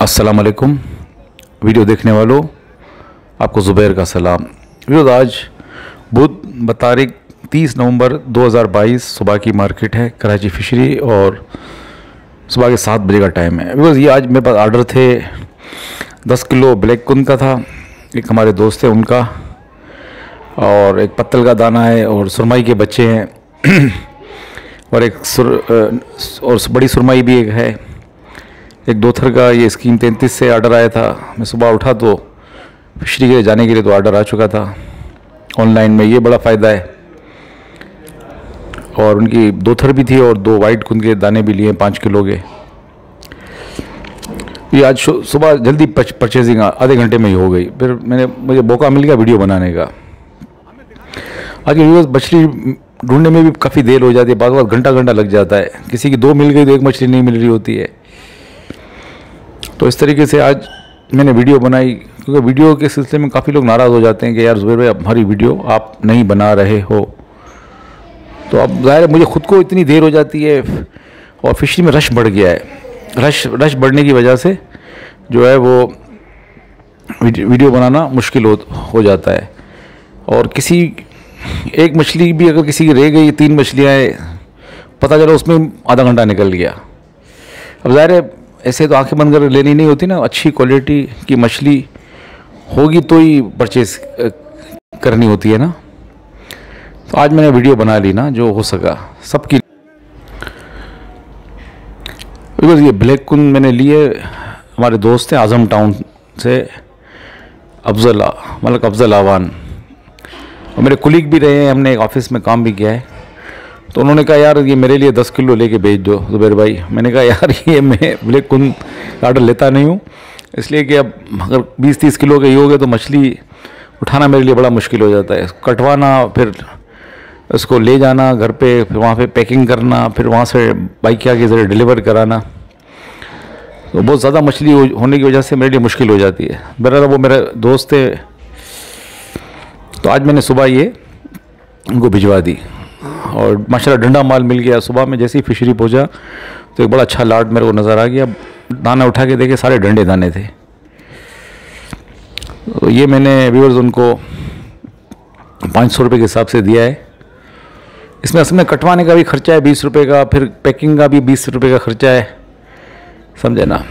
अस्सलाम वालेकुम वीडियो देखने वालों, आपको ज़ुबैर का सलाम। वीडियो आज बुध, ब तारीख 30 नवंबर 2022 सुबह की मार्केट है, कराची फिशरी और सुबह के सात बजे का टाइम है। बिकॉज़ ये आज मेरे पास आर्डर थे 10 किलो ब्लैक कुन का था, एक हमारे दोस्त है उनका, और एक पत्तल का दाना है, और सुरमई के बच्चे हैं, और एक सुर और बड़ी सुरमई भी एक है। एक दो थर का ये स्कीम तैंतीस से आर्डर आया था। मैं सुबह उठा तो फिशरी के जाने के लिए तो आर्डर आ चुका था। ऑनलाइन में ये बड़ा फ़ायदा है। और उनकी दो थर भी थी और दो वाइट कुंद के दाने भी लिए, पाँच किलो के। ये आज सुबह जल्दी परचेजिंग आधे घंटे में ही हो गई। फिर मैंने, मुझे मौका मिल गया वीडियो बनाने का। आगे मछली ढूँढने में भी काफ़ी देर हो जाती है बाद घंटा घंटा लग जाता है। किसी की दो मिल गई तो एक मछली नहीं मिल रही होती है। तो इस तरीके से आज मैंने वीडियो बनाई, क्योंकि वीडियो के सिलसिले में काफ़ी लोग नाराज़ हो जाते हैं कि यार जुबैर भाई हमारी वीडियो आप नहीं बना रहे हो। तो अब ज़ाहिर मुझे ख़ुद को इतनी देर हो जाती है, और फिशरी में रश बढ़ गया है। रश रश बढ़ने की वजह से जो है वो वीडियो बनाना मुश्किल हो हो जाता है। और किसी, एक मछली भी अगर किसी की रह गई, तीन मछलियाँ पता चला उसमें आधा घंटा निकल गया। अब ज़ाहिर है ऐसे तो आँखें बंद कर लेनी नहीं होती ना, अच्छी क्वालिटी की मछली होगी तो ही परचेज करनी होती है ना। तो आज मैंने वीडियो बना ली ना, जो हो सका, सबकी। बिकॉज़ ये ब्लैक कुन मैंने लिए हमारे दोस्त हैं आज़म टाउन से, अफजल, मलक अफजल आवान। और मेरे कुलीग भी रहे हैं, हमने एक ऑफ़िस में काम भी किया है। तो उन्होंने कहा यार ये मेरे लिए दस किलो लेके भेज दो। जुबैर भाई मैंने कहा यार ये मैं ब्लैक कुन आर्डर लेता नहीं हूँ। इसलिए कि अब अगर बीस तीस किलो के ही हो गए तो मछली उठाना मेरे लिए बड़ा मुश्किल हो जाता है। कटवाना फिर उसको ले जाना घर पे फिर वहाँ पे पैकिंग करना फिर वहाँ से बाइक के ज़रिए डिलीवर कराना। तो बहुत ज़्यादा मछली हो, होने की वजह से मेरे लिए मुश्किल हो जाती है। मेरा वो मेरे दोस्त थे। तो आज मैंने सुबह ये उनको भिजवा दी। और माशाल्लाह डंडा माल मिल गया सुबह में, जैसे ही फिशरी पहुँचा तो एक बड़ा अच्छा लाट मेरे को नज़र आ गया। दाना उठा के देखे, सारे डंडे दाने थे। तो ये मैंने व्यूअर्स उनको पाँच सौ के हिसाब से दिया है। इसमें असल में कटवाने का भी खर्चा है, बीस रुपये का, फिर पैकिंग का भी बीस रुपये का खर्चा है। समझे ना?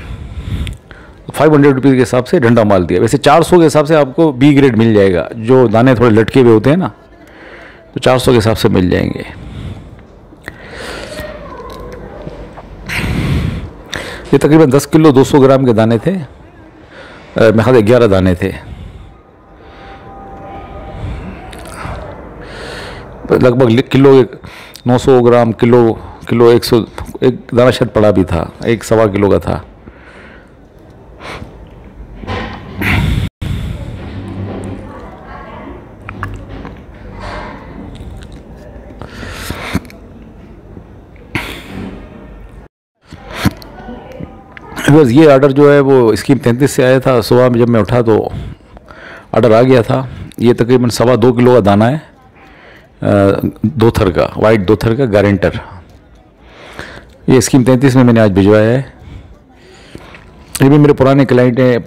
फाइव हंड्रेड रुपीज़ के हिसाब से डंडा माल दिया। वैसे चार सौ के हिसाब से आपको बी ग्रेड मिल जाएगा, जो दाने थोड़े लटके हुए होते हैं ना। तो 400 के हिसाब से मिल जाएँगे। ये तकरीबन 10 किलो 200 ग्राम के दाने थे मैं ख्याल ग्यारह दाने थे। लगभग किलो एक 900 ग्राम किलो किलो 100 एक दाना शायद पड़ा भी था, एक सवा किलो का था। बस ये आर्डर जो है वो स्कीम तैंतीस से आया था, सुबह में जब मैं उठा तो आर्डर आ गया था। ये तकरीबन सवा दो किलो का दाना है दो थर का वाइट दो थर का गारंटर ये स्कीम तैंतीस में मैंने आज भिजवाया है। ये भी मेरे पुराने क्लाइंट हैं।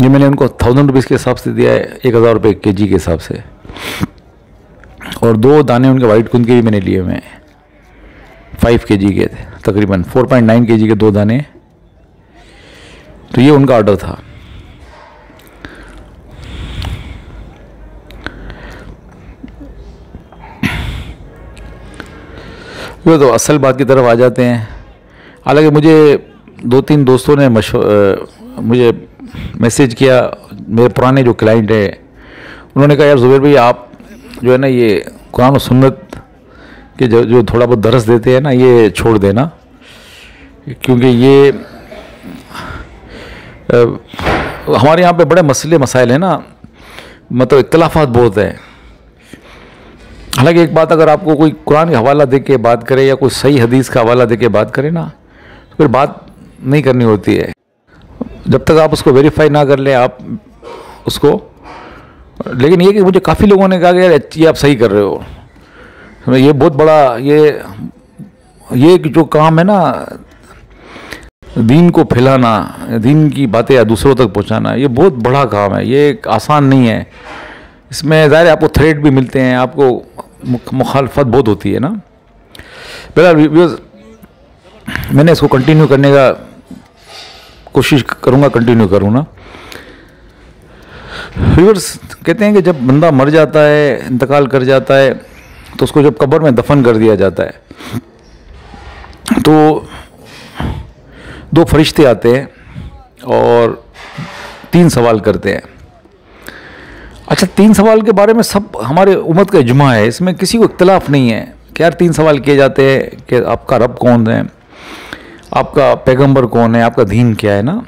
ये मैंने उनको थाउज़ेंड रुपीज़ के हिसाब से दिया है, एक हज़ार रुपये के जी के हिसाब से। और दो दाने उनके वाइट कुंद के भी मैंने लिए हुए हैं। फाइव के जी के थे, तकरीबन। फोर पॉइंट नाइन के जी के दो दाने। तो ये उनका ऑर्डर था। वो तो असल बात की तरफ़ आ जाते हैं। हालाँकि मुझे दो तीन दोस्तों ने मश मुझे मैसेज किया, मेरे पुराने जो क्लाइंट हैं, उन्होंने कहा, यार, जुबैर भाई, आप जो है ना, ये कुरान सुन्नत कि जो जो थोड़ा बहुत दरस देते हैं ना ये छोड़ देना। क्योंकि ये आ, हमारे यहाँ पे बड़े मसले मसाइल हैं ना मतलब इख्तलाफात बहुत हैं। हालाँकि एक बात अगर आपको कोई कुरान का हवाला दे के बात करे या कोई सही हदीस का हवाला दे के बात करे ना तो फिर बात नहीं करनी होती है। जब तक आप उसको वेरीफाई ना कर लें आप उसको लेकिन ये कि मुझे काफ़ी लोगों ने कहा कि यार ये आप सही कर रहे हो। ये बहुत बड़ा ये ये जो काम है ना, दीन को फैलाना, दीन की बातें या दूसरों तक पहुंचाना, ये बहुत बड़ा काम है, ये एक आसान नहीं है। इसमें ज़ाहिर आपको थ्रेड भी मिलते हैं, आपको मुखालफत बहुत होती है ना। बहरहाल मैंने इसको कंटिन्यू करने का कोशिश करूँगा कंटिन्यू करूँ ना। व्यूअर्स कहते हैं कि जब बंदा मर जाता है, इंतकाल कर जाता है तो उसको जब कब्र में दफन कर दिया जाता है तो दो फरिश्ते आते हैं और तीन सवाल करते हैं। अच्छा तीन सवाल के बारे में सब हमारे उम्मत का इजमा है, इसमें किसी को इख्तलाफ नहीं है कि यार तीन सवाल किए जाते हैं कि आपका रब कौन है, आपका पैगंबर कौन है, आपका दीन क्या है ना?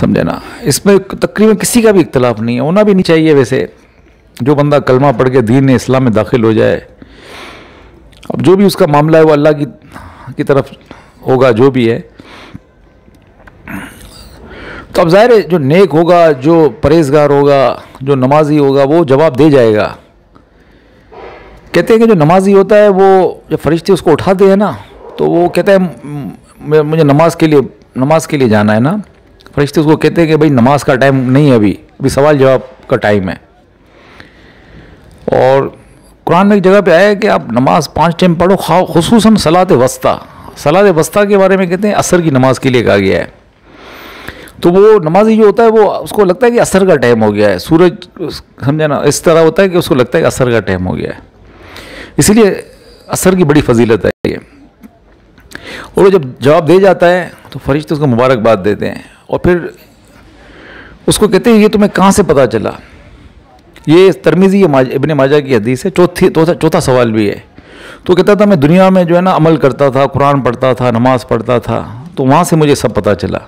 समझे ना? इसमें तकरीबन किसी का भी इख्तलाफ नहीं है, होना भी नहीं चाहिए वैसे। जो बंदा कलमा पढ़ के दीन इस्लाम में दाखिल हो जाए, अब जो भी उसका मामला है वो अल्लाह की की तरफ़ होगा, जो भी है। तो अब ज़ाहिर है, जो नेक होगा, जो परहेजगार होगा, जो नमाजी होगा, वो जवाब दे जाएगा। कहते हैं कि जो नमाजी होता है, वो जब फरिश्ते उसको उठाते हैं ना तो वो कहता है मुझे नमाज़ के लिए, नमाज़ के लिए जाना है ना। फरिश्ते उसको कहते हैं कि, भाई, नमाज़ का टाइम नहीं है अभी अभी सवाल जवाब का टाइम है। और कुरान में एक जगह पे आया है कि आप नमाज़ पाँच टाइम पढ़ो खसूस सलात वस्ता। सलात वस्ता के बारे में कहते हैं, असर की नमाज़ के लिए कहा गया है। तो वो नमाजी जो होता है, वो उसको लगता है कि असर का टाइम हो गया है। सूरज, समझे ना, इस तरह होता है कि उसको लगता है कि असर का टाइम हो गया है। इसीलिए असर की बड़ी फजीलत है ये। और जब जवाब दे जाता है तो फरिश्ते उसको मुबारकबाद देते हैं। और फिर उसको कहते हैं, ये तुम्हें कहाँ से पता चला? ये तरमीज़ी इबन माजा की हदीस है चौथी, चौथा सवाल भी है। तो कहता था, मैं दुनिया में जो है ना अमल करता था, कुरान पढ़ता था, नमाज़ पढ़ता था तो वहाँ से मुझे सब पता चला।